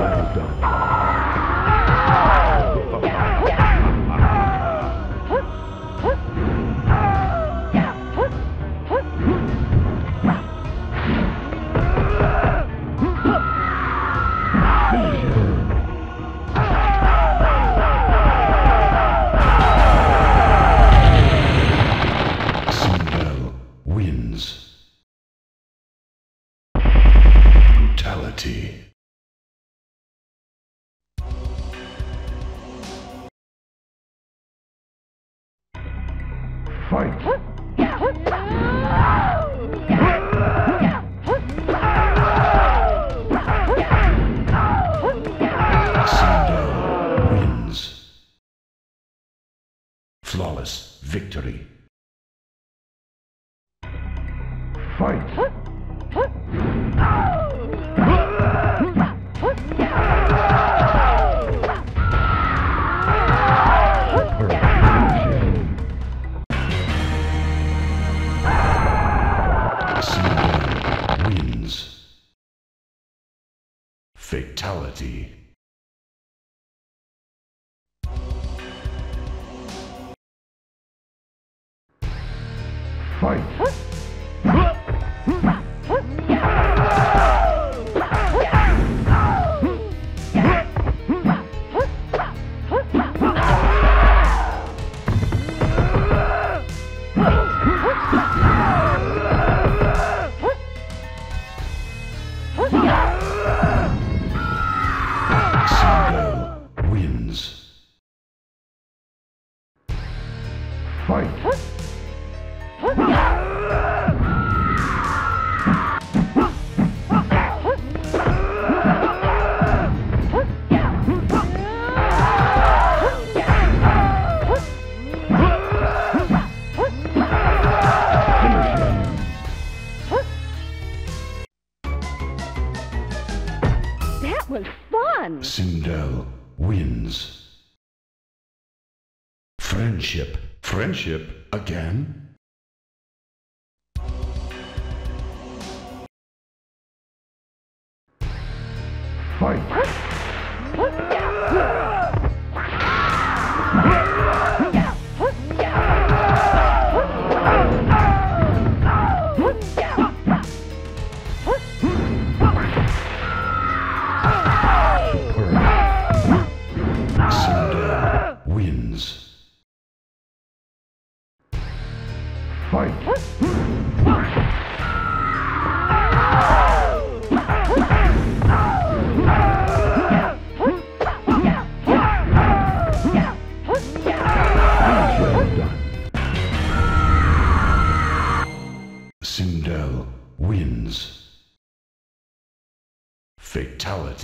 Well Brutality. destroyed. Wins. Flawless victory. Fight! Fatality. Fight! Huh? Friendship. Friendship again? Fight!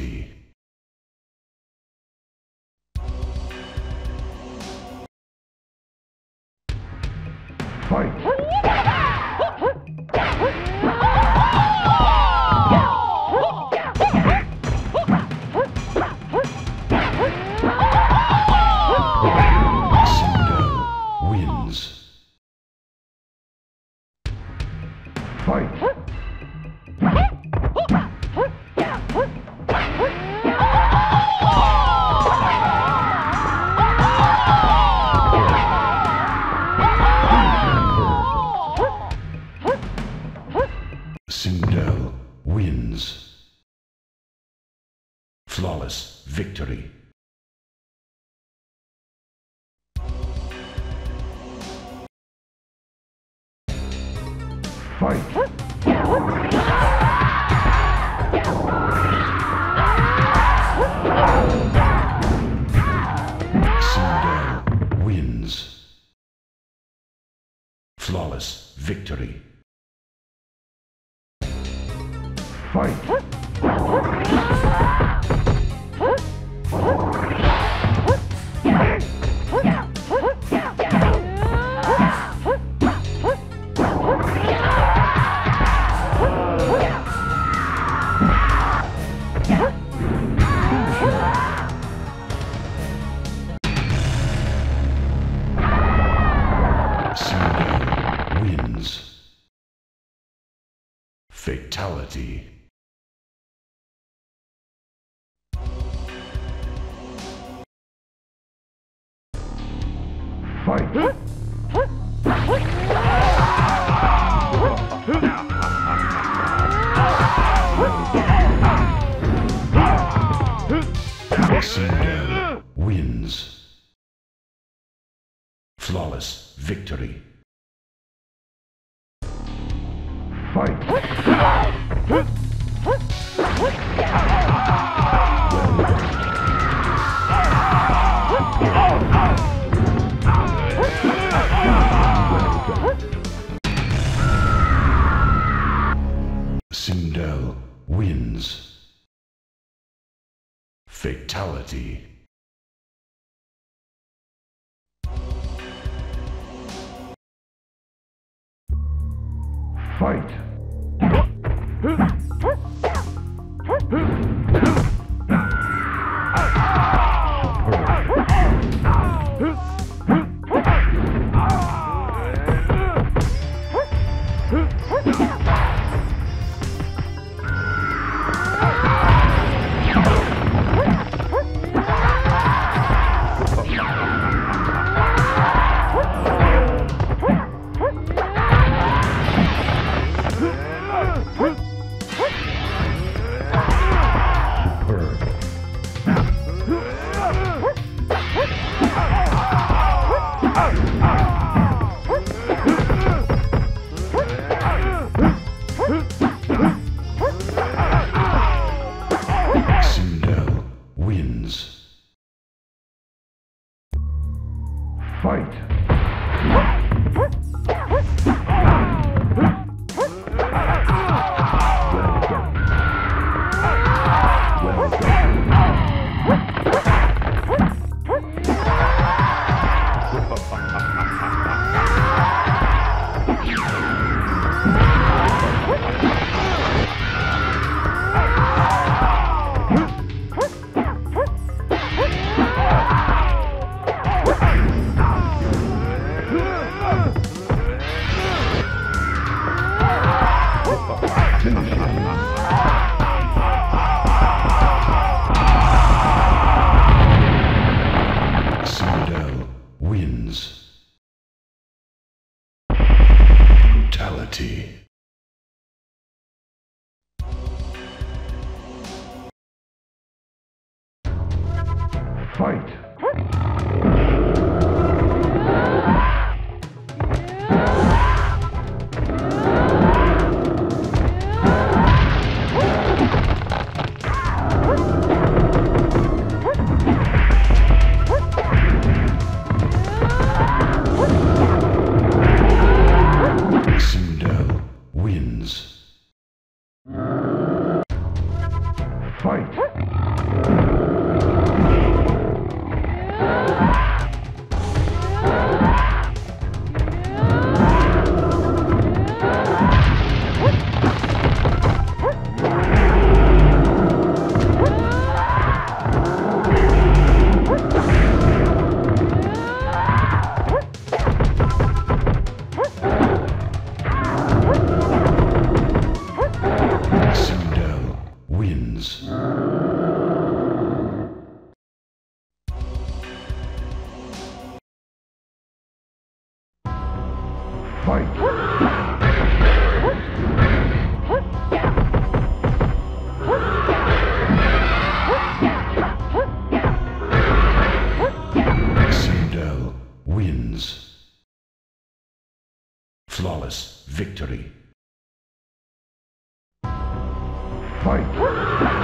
reality. Fight! Victory. Fight! Fight! Sindel wins. Fight! Brutality. Fight! Flawless victory. Fight!